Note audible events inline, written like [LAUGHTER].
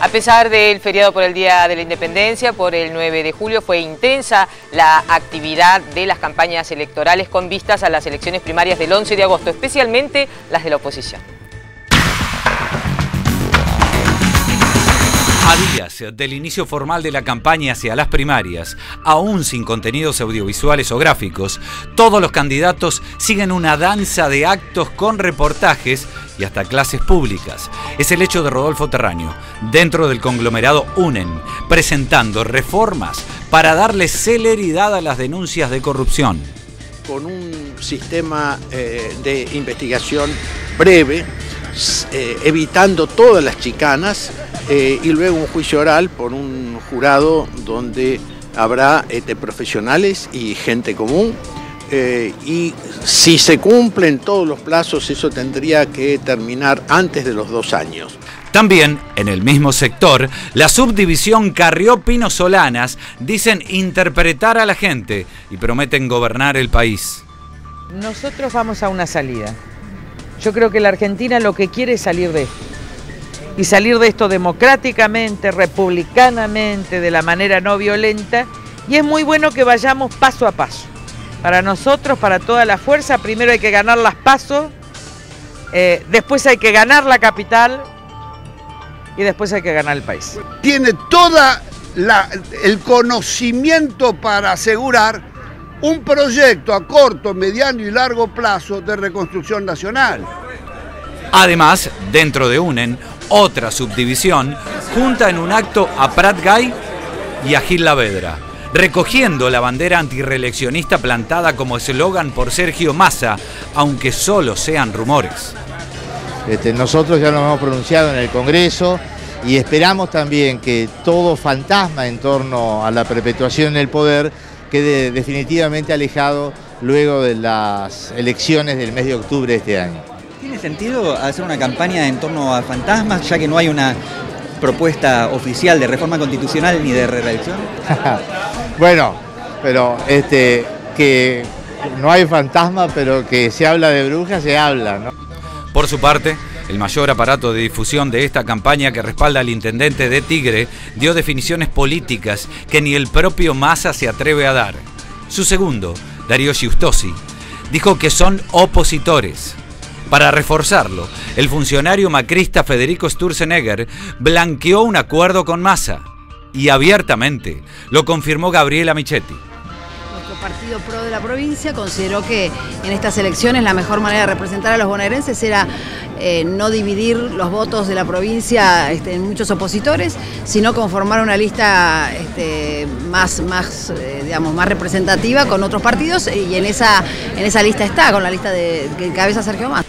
A pesar del feriado por el Día de la Independencia, por el 9 de julio, fue intensa la actividad de las campañas electorales con vistas a las elecciones primarias del 11 de agosto, especialmente las de la oposición. A días del inicio formal de la campaña hacia las primarias, aún sin contenidos audiovisuales o gráficos, todos los candidatos siguen una danza de actos con reportajes y hasta clases públicas. Es el hecho de Rodolfo Terraño, dentro del conglomerado UNEN, presentando reformas para darle celeridad a las denuncias de corrupción. Con un sistema eh, de investigación breve, eh, evitando todas las chicanas eh, y luego un juicio oral por un jurado donde habrá este, profesionales y gente común. Eh, y si se cumplen todos los plazos, eso tendría que terminar antes de los dos años. También, en el mismo sector, la subdivisión Carrió-Pino Solanas dicen interpretar a la gente y prometen gobernar el país. Nosotros vamos a una salida. Yo creo que la Argentina lo que quiere es salir de esto. Y salir de esto democráticamente, republicanamente, de la manera no violenta. Y es muy bueno que vayamos paso a paso. Para nosotros, para toda la fuerza, primero hay que ganar las pasos, eh, después hay que ganar la capital y después hay que ganar el país. Tiene todo el conocimiento para asegurar un proyecto a corto, mediano y largo plazo de reconstrucción nacional. Además, dentro de UNEN, otra subdivisión junta en un acto a Prat Gay y a Gil Lavedra, recogiendo la bandera antireeleccionista plantada como eslogan por Sergio Massa, aunque solo sean rumores. Este, nosotros ya nos hemos pronunciado en el Congreso y esperamos también que todo fantasma en torno a la perpetuación en el poder quede definitivamente alejado luego de las elecciones del mes de octubre de este año. ¿Tiene sentido hacer una campaña en torno a fantasmas, ya que no hay una propuesta oficial de reforma constitucional ni de reelección? [LAUGHS] bueno, pero este, que no hay fantasma, pero que se habla de brujas, se habla, ¿no? Por su parte, el mayor aparato de difusión de esta campaña que respalda al intendente de Tigre dio definiciones políticas que ni el propio Massa se atreve a dar. Su segundo, Darío Giustosi, dijo que son opositores. Para reforzarlo, el funcionario macrista Federico Sturzenegger blanqueó un acuerdo con Massa y abiertamente lo confirmó Gabriela Michetti partido pro de la provincia consideró que en estas elecciones la mejor manera de representar a los bonaerenses era eh, no dividir los votos de la provincia este, en muchos opositores, sino conformar una lista este, más, más, eh, digamos, más representativa con otros partidos y en esa, en esa lista está, con la lista de que cabeza Sergio Más.